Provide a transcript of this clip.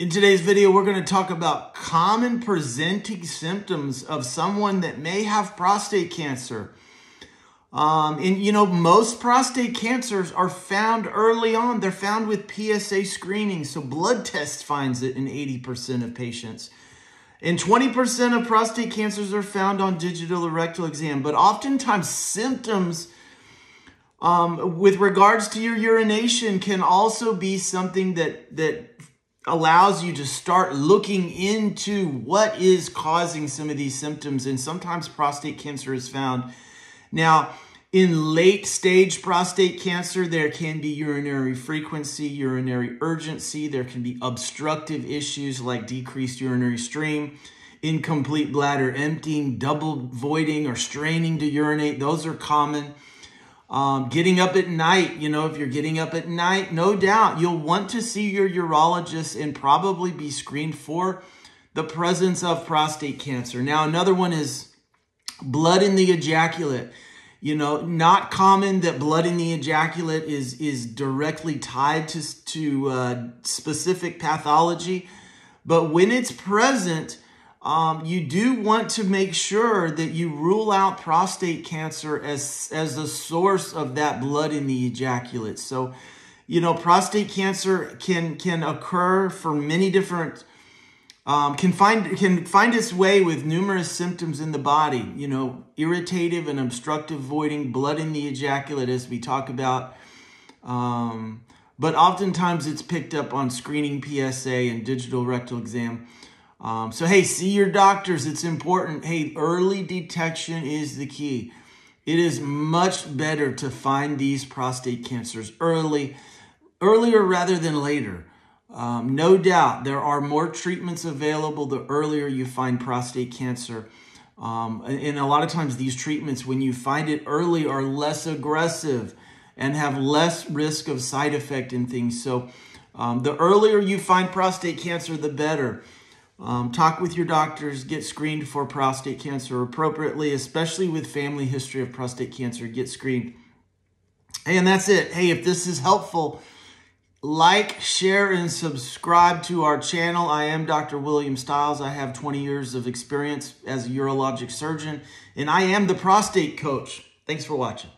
In today's video, we're going to talk about common presenting symptoms of someone that may have prostate cancer. Um, and you know, most prostate cancers are found early on. They're found with PSA screening. So blood test finds it in 80% of patients. And 20% of prostate cancers are found on digital rectal exam. But oftentimes symptoms um, with regards to your urination can also be something that, that allows you to start looking into what is causing some of these symptoms. And sometimes prostate cancer is found. Now, in late stage prostate cancer, there can be urinary frequency, urinary urgency. There can be obstructive issues like decreased urinary stream, incomplete bladder emptying, double voiding, or straining to urinate. Those are common. Um, getting up at night, you know, if you're getting up at night, no doubt you'll want to see your urologist and probably be screened for the presence of prostate cancer. Now, another one is blood in the ejaculate. You know, not common that blood in the ejaculate is is directly tied to to uh, specific pathology, but when it's present, um, you do want to make sure that you rule out prostate cancer as, as the source of that blood in the ejaculate. So, you know, prostate cancer can, can occur for many different, um, can find, can find its way with numerous symptoms in the body, you know, irritative and obstructive voiding, blood in the ejaculate, as we talk about. Um, but oftentimes it's picked up on screening PSA and digital rectal exam. Um, so, hey, see your doctors. It's important. Hey, early detection is the key. It is much better to find these prostate cancers early, earlier rather than later. Um, no doubt there are more treatments available the earlier you find prostate cancer. Um, and a lot of times, these treatments, when you find it early, are less aggressive and have less risk of side effect and things. So, um, the earlier you find prostate cancer, the better. Um, talk with your doctors, get screened for prostate cancer appropriately, especially with family history of prostate cancer. Get screened. Hey, and that's it. Hey, if this is helpful, like, share, and subscribe to our channel. I am Dr. William Stiles. I have 20 years of experience as a urologic surgeon, and I am the prostate coach. Thanks for watching.